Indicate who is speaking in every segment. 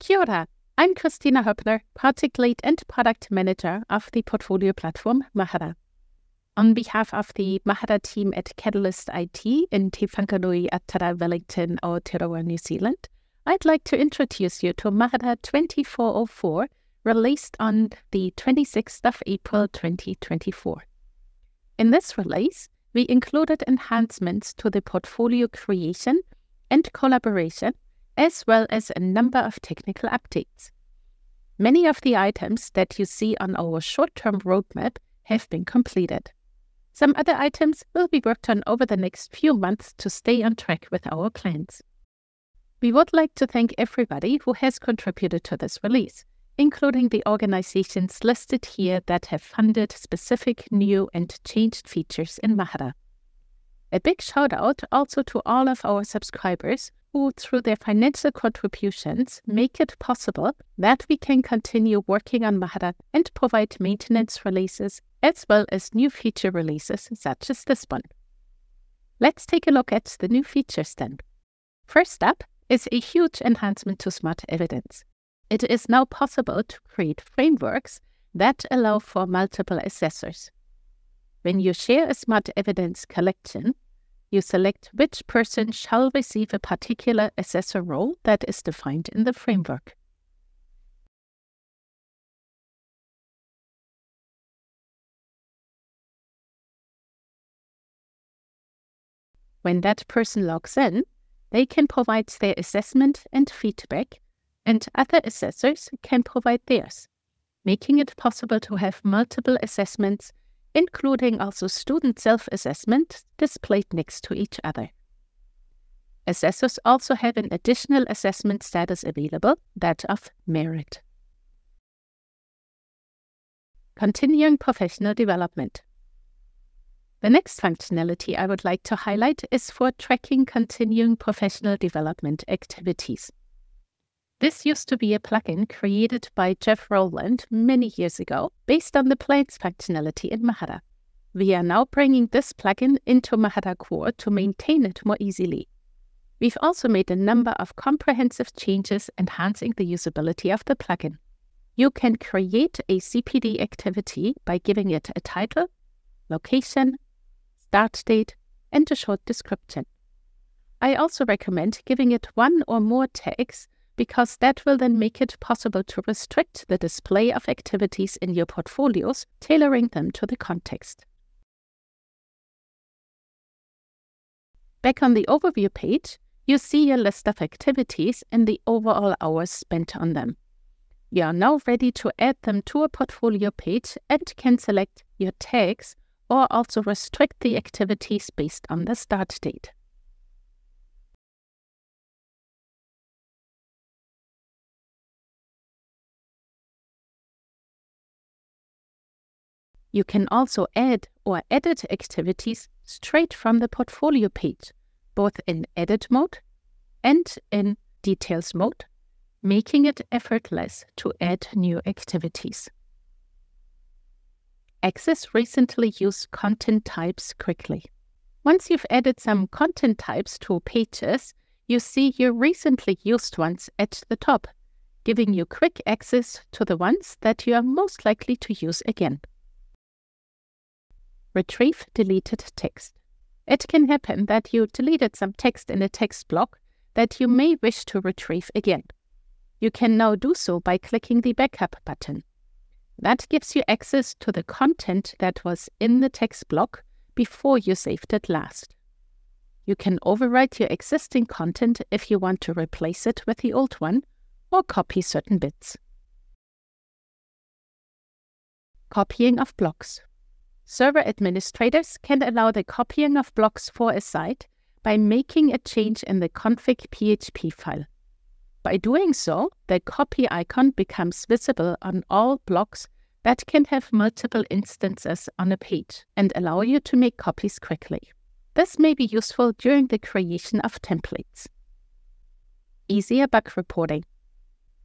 Speaker 1: Kia ora. I'm Kristina Hoeppner, Project Lead and Product Manager of the portfolio platform Mahara. On behalf of the Mahara team at Catalyst IT in Te Whanganui-a-Tara, Wellington, Aotearoa, New Zealand, I'd like to introduce you to Mahara 2404, released on the 26th of April 2024. In this release, we included enhancements to the portfolio creation and collaboration as well as a number of technical updates. Many of the items that you see on our short term roadmap have been completed. Some other items will be worked on over the next few months to stay on track with our plans. We would like to thank everybody who has contributed to this release, including the organizations listed here that have funded specific new and changed features in Mahara. A big shout out also to all of our subscribers who, through their financial contributions, make it possible that we can continue working on Mahara and provide maintenance releases as well as new feature releases such as this one. Let's take a look at the new features then. First up is a huge enhancement to Smart Evidence. It is now possible to create frameworks that allow for multiple assessors. When you share a Smart Evidence collection, you select which person shall receive a particular assessor role that is defined in the framework. When that person logs in, they can provide their assessment and feedback, and other assessors can provide theirs, making it possible to have multiple assessments including also student self-assessment displayed next to each other. Assessors also have an additional assessment status available, that of merit. Continuing professional development. The next functionality I would like to highlight is for tracking continuing professional development activities. This used to be a plugin created by Jeff Rowland many years ago based on the Plans functionality in Mahara. We are now bringing this plugin into Mahara Core to maintain it more easily. We've also made a number of comprehensive changes enhancing the usability of the plugin. You can create a CPD activity by giving it a title, location, start date, and a short description. I also recommend giving it one or more tags because that will then make it possible to restrict the display of activities in your portfolios, tailoring them to the context. Back on the overview page, you see your list of activities and the overall hours spent on them. You are now ready to add them to a portfolio page and can select your tags or also restrict the activities based on the start date. You can also add or edit activities straight from the portfolio page, both in edit mode and in details mode, making it effortless to add new activities. Access recently used content types quickly. Once you've added some content types to pages, you see your recently used ones at the top, giving you quick access to the ones that you are most likely to use again. Retrieve deleted text. It can happen that you deleted some text in a text block that you may wish to retrieve again. You can now do so by clicking the Backup button. That gives you access to the content that was in the text block before you saved it last. You can overwrite your existing content if you want to replace it with the old one or copy certain bits. Copying of blocks. Server administrators can allow the copying of blocks for a site by making a change in the config PHP file. By doing so, the copy icon becomes visible on all blocks that can have multiple instances on a page and allow you to make copies quickly. This may be useful during the creation of templates. Easier bug reporting.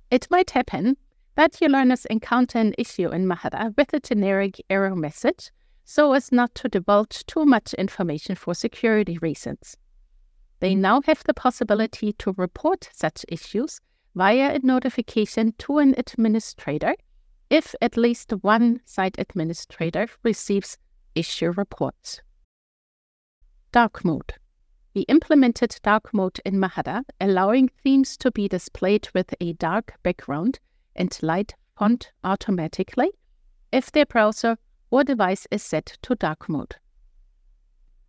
Speaker 1: It might happen that your learners encounter an issue in Mahara with a generic error message so as not to divulge too much information for security reasons. They mm. now have the possibility to report such issues via a notification to an administrator if at least one site administrator receives issue reports. Dark mode. We implemented dark mode in Mahara, allowing themes to be displayed with a dark background and light font automatically if their browser or device is set to dark mode.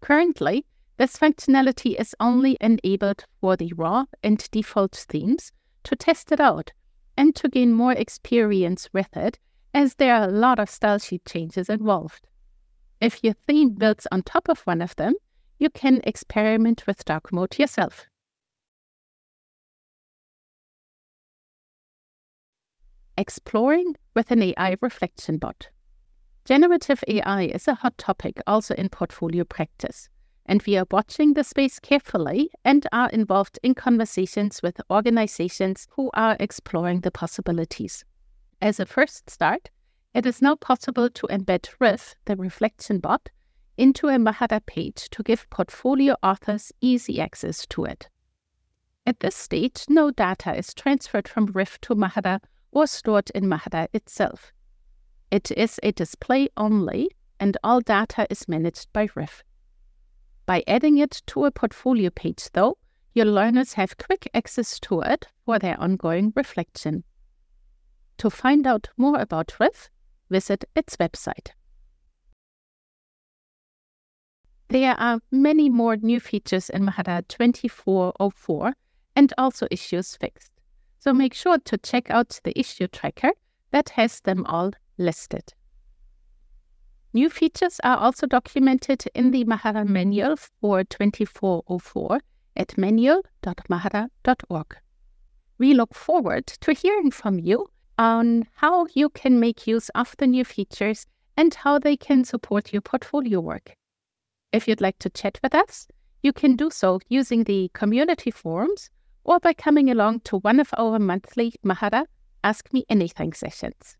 Speaker 1: Currently, this functionality is only enabled for the raw and default themes to test it out and to gain more experience with it, as there are a lot of style sheet changes involved. If your theme builds on top of one of them, you can experiment with dark mode yourself. Exploring with an AI reflection bot. Generative AI is a hot topic also in portfolio practice, and we are watching the space carefully and are involved in conversations with organizations who are exploring the possibilities. As a first start, it is now possible to embed Riff, the reflection bot, into a Mahara page to give portfolio authors easy access to it. At this stage, no data is transferred from Riff to Mahara or stored in Mahara itself. It is a display only, and all data is managed by Riff. By adding it to a portfolio page, though, your learners have quick access to it for their ongoing reflection. To find out more about Riff, visit its website. There are many more new features in Mahara 2404 and also issues fixed. So make sure to check out the issue tracker that has them all listed. New features are also documented in the Mahara manual for 2404 at manual.mahara.org. We look forward to hearing from you on how you can make use of the new features and how they can support your portfolio work. If you'd like to chat with us, you can do so using the community forums or by coming along to one of our monthly Mahara Ask Me Anything sessions.